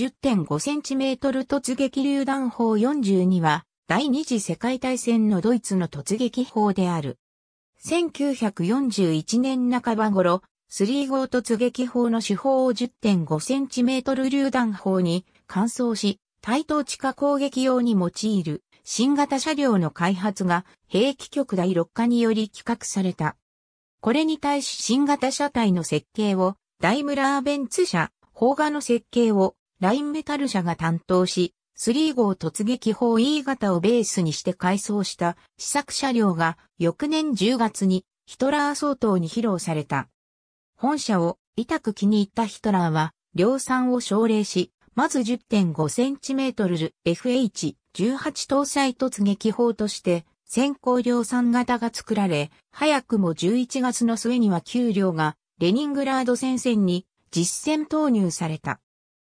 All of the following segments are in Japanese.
10.5cm 突撃榴弾砲42は、第二次世界大戦のドイツの突撃砲である。1941年半ば頃、3号突撃砲の手法を 10.5cm 榴弾砲に換装し、対等地下攻撃用に用いる新型車両の開発が兵器局第6課により企画された。これに対し新型車体の設計をダイムラーベンツ社、砲画の設計をラインメタル社が担当し、3号突撃砲 E 型をベースにして改装した試作車両が翌年10月にヒトラー総統に披露された。本社を痛く気に入ったヒトラーは量産を奨励し、まず 10.5cm FH18 搭載突撃砲として先行量産型が作られ、早くも11月の末には9両がレニングラード戦線に実戦投入された。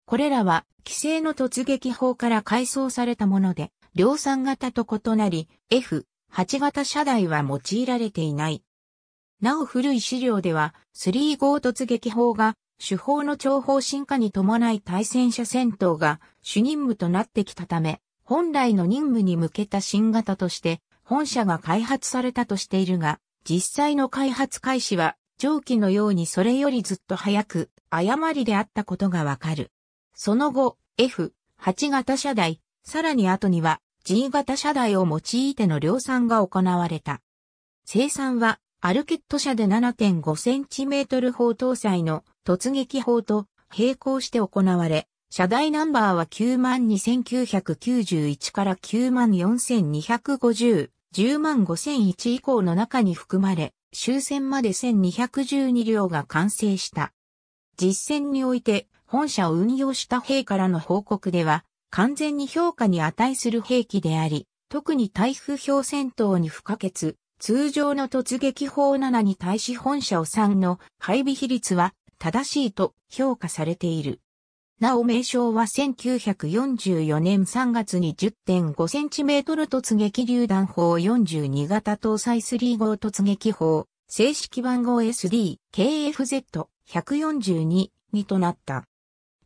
これらは既成の突撃砲から改装されたもので、量産型と異なり F8 型車台は用いられていない。なお古い資料では、3号突撃砲が、手法の情報進化に伴い対戦車戦闘が主任務となってきたため、本来の任務に向けた新型として、本社が開発されたとしているが、実際の開発開始は、上記のようにそれよりずっと早く、誤りであったことがわかる。その後、F8 型車台、さらに後には G 型車台を用いての量産が行われた。生産はアルケット車で 7.5cm 砲搭載の突撃砲と並行して行われ、車台ナンバーは92,991から94,250、105,001以降の中に含まれ、終戦まで1212両が完成した。実戦において本社を運用した兵からの報告では、完全に評価に値する兵器であり、特に対空表戦闘に不可欠、通常の突撃砲7に対し本社を3の配備比率は正しいと評価されている。なお名称は1944年3月に 10.5cm 突撃榴弾砲42型搭載3号突撃砲、正式番号 SD、KFZ142 にとなった。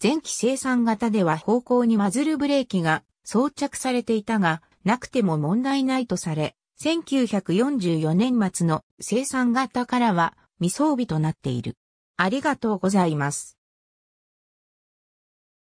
前期生産型では方向にマズルブレーキが装着されていたが、なくても問題ないとされ、1944年末の生産型からは未装備となっている。ありがとうございます。